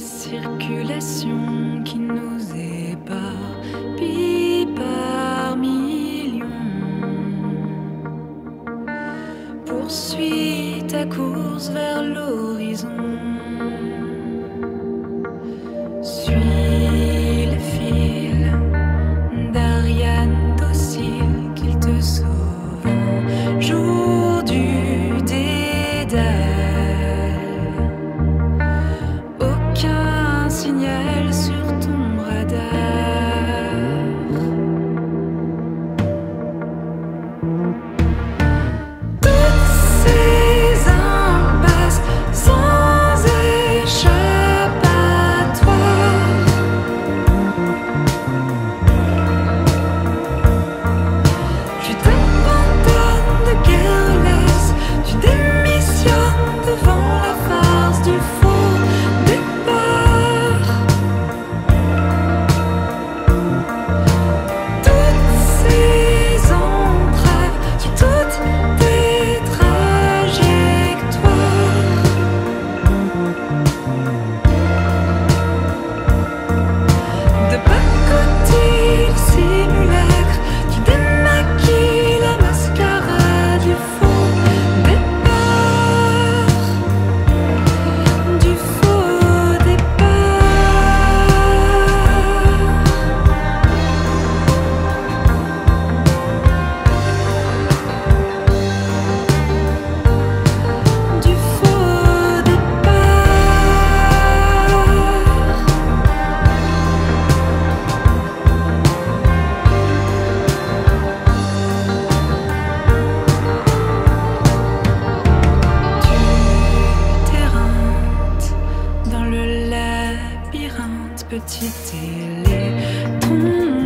circulation qui nous éparpille par millions. Poursuis ta course vers l'horizon. 烈痛。